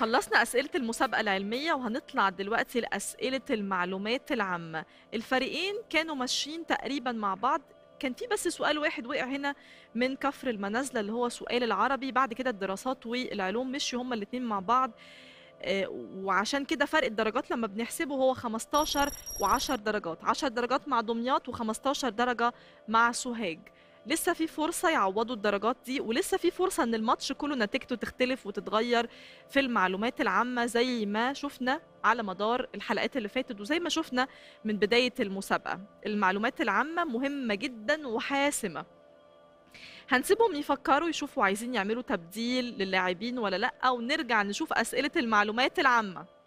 خلصنا أسئلة المسابقة العلمية وهنطلع دلوقتي لأسئلة المعلومات العامة. الفريقين كانوا ماشيين تقريبا مع بعض. كان في بس سؤال واحد وقع هنا من كفر المنازلة اللي هو سؤال العربي. بعد كده الدراسات والعلوم مشيوا هما الاتنين مع بعض. آه، وعشان كده فرق الدرجات لما بنحسبه هو 15 و10 درجات. 10 درجات مع دمياط و15 درجة مع سوهاج. لسه في فرصة يعوضوا الدرجات دي ولسه في فرصة إن الماتش كله نتيجته تختلف وتتغير في المعلومات العامة زي ما شفنا على مدار الحلقات اللي فاتت وزي ما شفنا من بداية المسابقة. المعلومات العامة مهمة جدا وحاسمة. هنسيبهم يفكروا يشوفوا عايزين يعملوا تبديل للاعبين ولا لأ ونرجع نشوف أسئلة المعلومات العامة.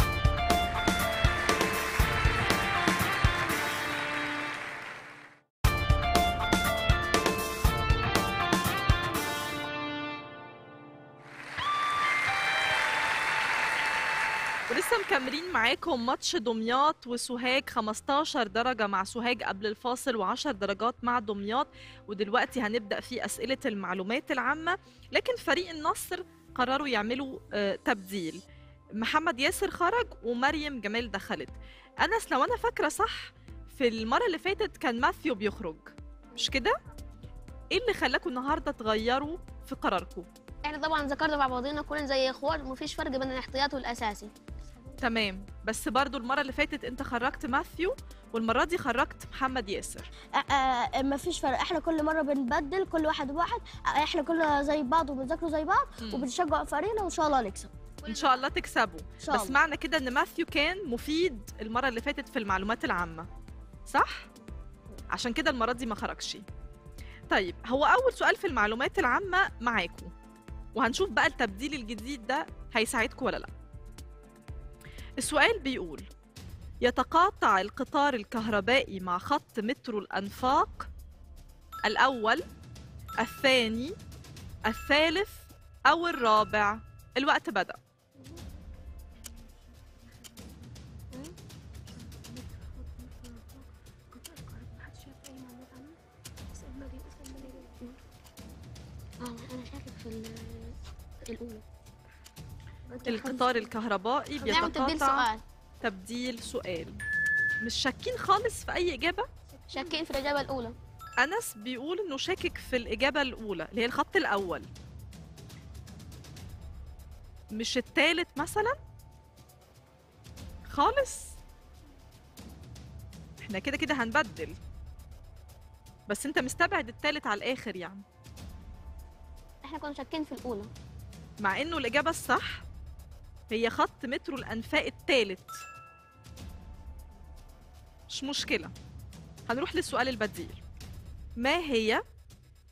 ولسه مكملين معاكم ماتش دمياط وسوهاج 15 درجة مع سوهاج قبل الفاصل و10 درجات مع دمياط. ودلوقتي هنبدأ في أسئلة المعلومات العامة لكن فريق النصر قرروا يعملوا آه، تبديل. محمد ياسر خرج ومريم جمال دخلت. أنس لو أنا فاكرة صح في المرة اللي فاتت كان ماثيو بيخرج. مش كده؟ إيه اللي خلاكم النهارده تغيروا في قراركم؟ إحنا طبعا ذكرنا مع بعضنا كلنا زي اخوات ومفيش فرق بين الاحتياط والأساسي. تمام. بس برضو المرة اللي فاتت انت خرجت ماثيو والمرة دي خرجت محمد ياسر. ما فيش فرق. إحنا كل مرة بنبدل كل واحد واحد آه، إحنا كلنا زي بعض وبنذاكروا زي بعض. وبنشجع فريقنا وإن شاء الله نكسب. إن شاء الله تكسبوا. شاء بس الله. معنى كده إن ماثيو كان مفيد المرة اللي فاتت في المعلومات العامة. صح؟ عشان كده المرة دي ما خرجش. طيب هو أول سؤال في المعلومات العامة معاكم وهنشوف بقى التبديل الجديد ده هيساعدكم ولا لأ. السؤال بيقول يتقاطع القطار الكهربائي مع خط مترو الأنفاق؟ الأول الثاني الثالث أو الرابع؟ الوقت بدأ. أه أنا شاكك في ال- الأولى. القطار الكهربائي نعمل تبديل بيتقاطع سؤال. تبديل سؤال. مش شاكين خالص في أي إجابة؟ شاكين في الإجابة الأولى. أنس بيقول إنه شاكك في الإجابة الأولى اللي هي الخط الأول. مش التالت مثلا؟ خالص. إحنا كده كده هنبدل. بس أنت مستبعد التالت على الآخر يعني. إحنا كنا شاكين في الأولى. مع إنه الإجابة الصح. هي خط مترو الأنفاق التالت. مش مشكلة. هنروح للسؤال البديل. ما هي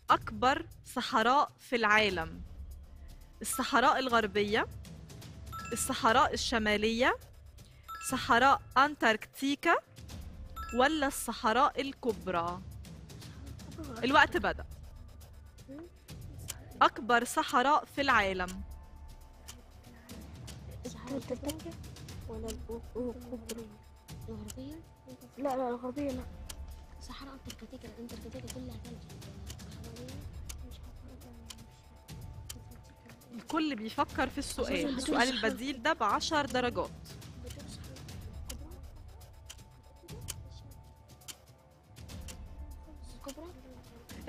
أكبر صحراء في العالم؟ الصحراء الغربية الصحراء الشمالية صحراء أنتاركتيكا ولا الصحراء الكبرى؟ الوقت بدأ. أكبر صحراء في العالم. ولا الكبرى الغربيه لا لا الغربيه لا صحراء انتركتيكا انتركتيكا كلها ثلج الكل بيفكر في السؤال. السؤال البديل ده بعشر درجات.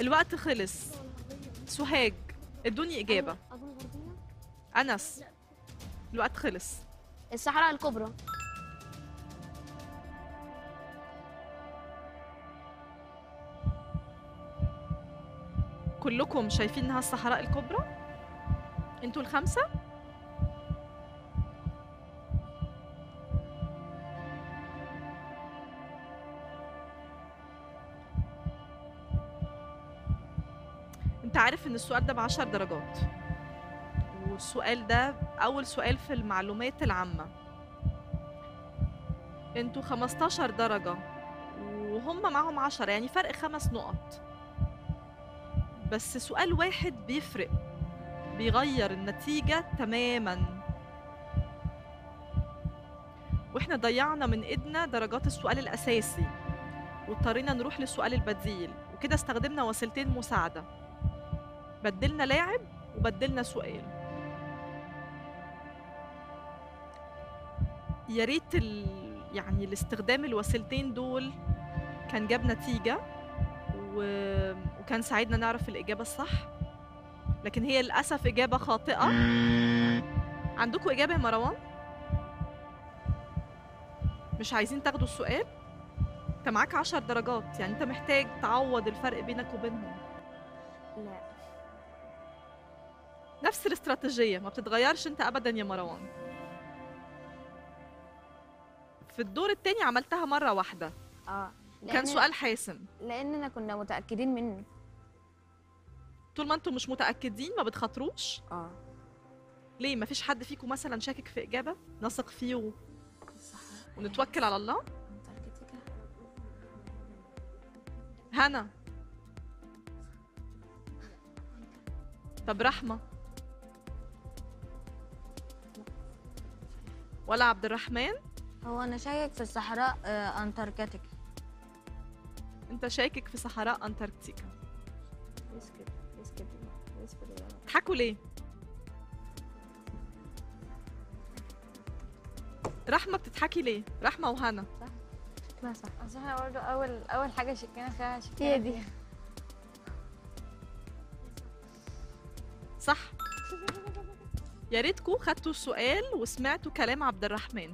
الوقت خلص. سوهاج ادوني غربيه أنس. الوقت خلص. الصحراء الكبرى. كلكم شايفين إنها الصحراء الكبرى؟ أنتوا الخمسة؟ انت عارف إن السؤال ده بعشر درجات. والسؤال ده أول سؤال في المعلومات العامة. أنتوا 15 درجة وهم معهم 10 يعني فرق خمس نقط. بس سؤال واحد بيفرق بيغير النتيجة تماما. وإحنا ضيعنا من إيدنا درجات السؤال الأساسي واضطرينا نروح للسؤال البديل وكده استخدمنا وسيلتين مساعدة. بدلنا لاعب وبدلنا سؤال. يا ريت ال... يعني الاستخدام الوسيلتين دول كان جاب نتيجة و... وكان ساعدنا نعرف الإجابة الصح. لكن هي للأسف إجابة خاطئة. عندكم إجابة يا مروان؟ مش عايزين تاخدوا السؤال؟ أنت معاك عشر درجات يعني أنت محتاج تعوض الفرق بينك وبينهم. لا. نفس الاستراتيجية ما بتتغيرش أنت ابدا يا مروان. في الدور التاني عملتها مرة واحدة. آه. وكان لأن- سؤال حاسم. لأننا كنا متأكدين منه. طول ما أنتم مش متأكدين ما بتخاطروش؟ آه. ليه؟ ما فيش حد فيكم مثلا شاكك في إجابة؟ نثق فيه و... ونتوكل على الله؟ هنا. طب رحمة. ولا عبد الرحمن؟ هو أنا شاكك في الصحراء آه أنتاركتيكا. أنت شاكك في صحراء أنتاركتيكا. اسكت اسكت اسكت تضحكوا ليه؟ رحمة بتضحكي ليه؟ رحمة وهنا. ما صح. أصل إحنا برضه اول أول حاجة شكينا فيها شكينا هي دي. صح. يا ريتكم خدتوا السؤال وسمعتوا كلام عبد الرحمن.